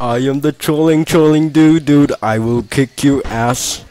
I am the trolling trolling dude, dude. I will kick you ass.